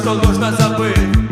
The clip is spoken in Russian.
что нужно забыть.